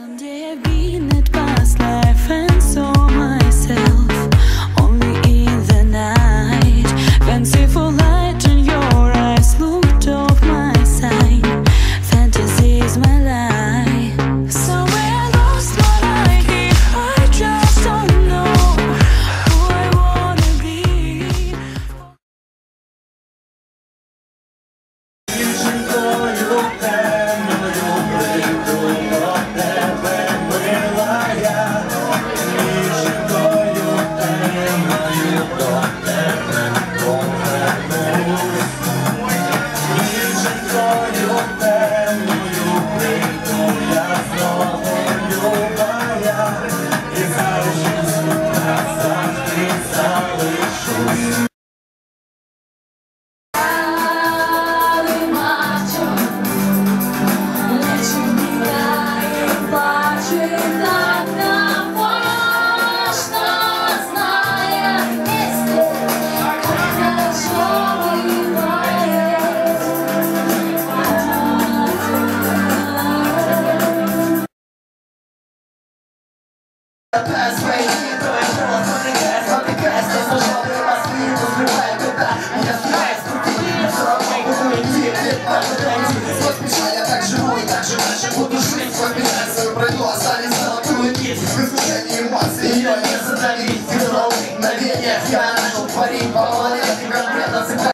Someday так закрутили Сквозь печаль я так живу и так же дальше буду жить Сквозь печаль свою пройду, останется золотой кисть В искушении эмоций ее не задавить Из новых мгновениях я начал творить По малолетним конкретно